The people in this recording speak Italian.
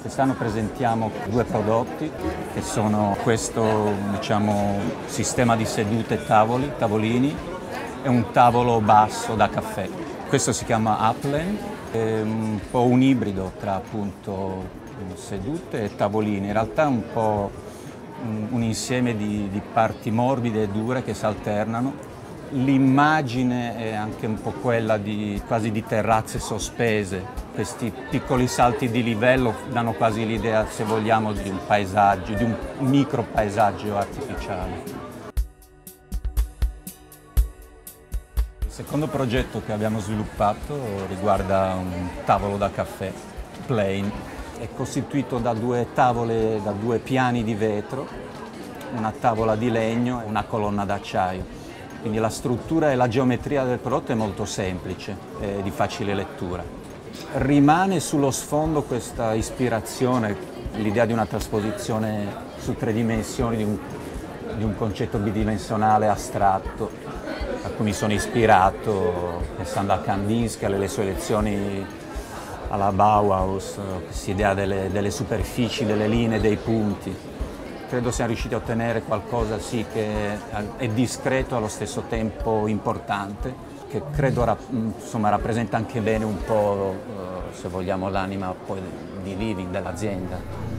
Quest'anno presentiamo due prodotti che sono questo diciamo, sistema di sedute tavoli, tavolini e un tavolo basso da caffè. Questo si chiama Upland, è un po' un ibrido tra appunto sedute e tavolini, in realtà è un po' un insieme di, di parti morbide e dure che si alternano l'immagine è anche un po' quella di, quasi di terrazze sospese, questi piccoli salti di livello danno quasi l'idea, se vogliamo, di un paesaggio, di un micro paesaggio artificiale. Il secondo progetto che abbiamo sviluppato riguarda un tavolo da caffè, plain, è costituito da due tavole, da due piani di vetro, una tavola di legno e una colonna d'acciaio. Quindi la struttura e la geometria del prodotto è molto semplice e di facile lettura. Rimane sullo sfondo questa ispirazione, l'idea di una trasposizione su tre dimensioni di un, di un concetto bidimensionale astratto a cui mi sono ispirato pensando a Kandinsky, alle sue lezioni alla Bauhaus, questa idea delle, delle superfici, delle linee, dei punti credo siamo riusciti a ottenere qualcosa sì, che è discreto allo stesso tempo importante, che credo insomma, rappresenta anche bene un po', eh, se vogliamo, l'anima di living dell'azienda.